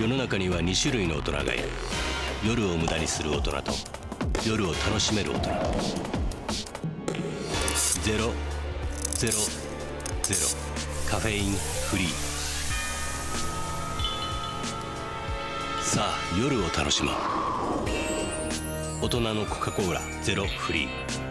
世の中には2種類の大人がいる。夜を無駄にする大人と夜を楽しめる大人。ゼロゼロゼロ。カフェインフリー。さあ夜を楽しもう。大人のコカ・コーラゼロフリー。